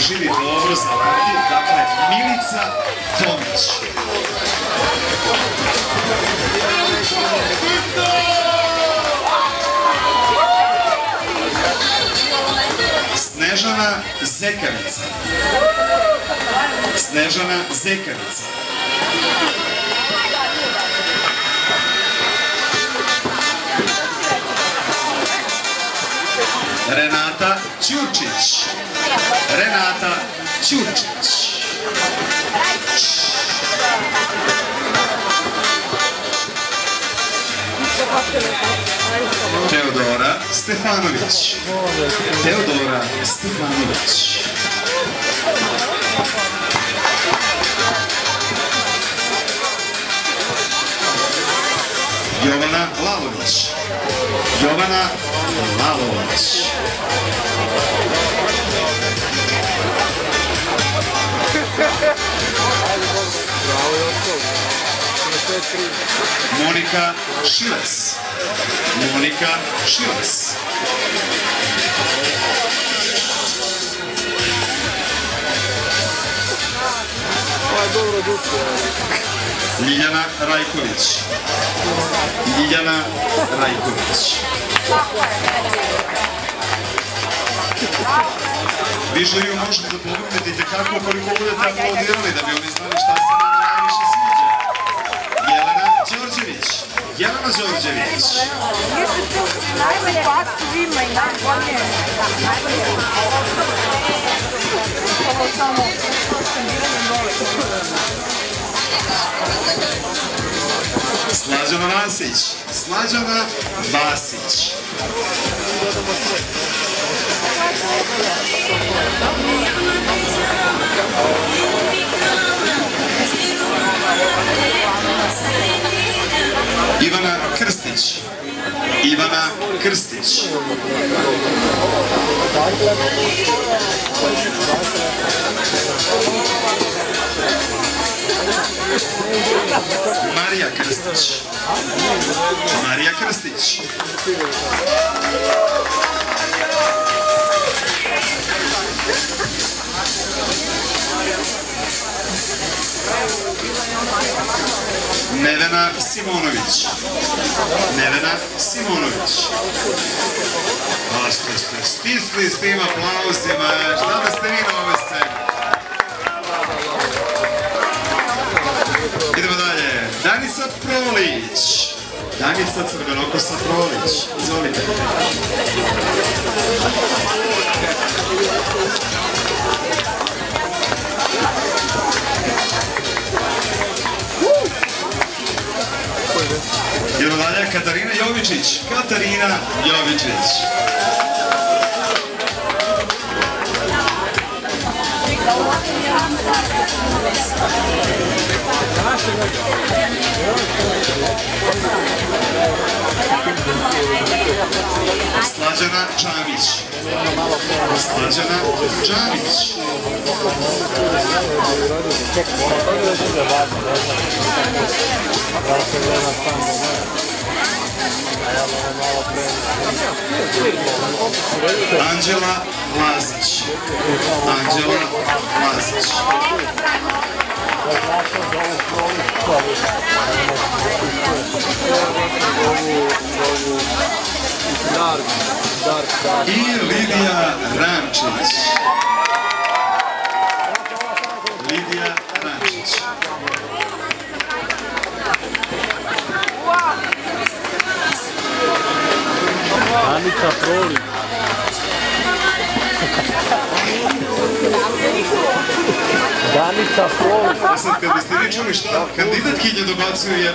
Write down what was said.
režimi dobro zapamti, dakle, Milica Tomić. Snežana Zekavica. Snežana Zekavica. Renata Ćurčić. Renata Ćurčić. Teodora Stefanović. Teodora Stefanović. Jovana Lalović. Jovana Lalović. Monika Šiles. Monika Šiles. Ljiljana Rajković. Ljiljana Rajković. Vi što ju možete da pomognete i tekako koliko budete aplaudirali da bi oni znali šta se nama najviše sviđa. Jelena Đorđević. Jelena Đorđević. Najbolje pas svima i najbolje. Najbolje. Ovo samo skandiranje dole. Slađana Vasić. Slađana Vasić. Ivana Krstić. Ivana Krstić. Marija Krstić. Marija Krstić. Nevena Simonović. Nevena Simonović. A što ste stisli s tim aplauzima, šta da ste vi na ovoj sceni? Danica Prolić. Danica Crvenokosa Prolić. Izvolite. Idemo dalje. Katarina Jovičić. Katarina Jovičić. Slađana Čamić. Slađana Čamić. Anđela Lazić. Anđela Lazić. E Lídia Ranches. Lídia Ranches. Anica Proli. Danica Proli. Sad kad biste vi čuli šta kandidatkinja dobacuje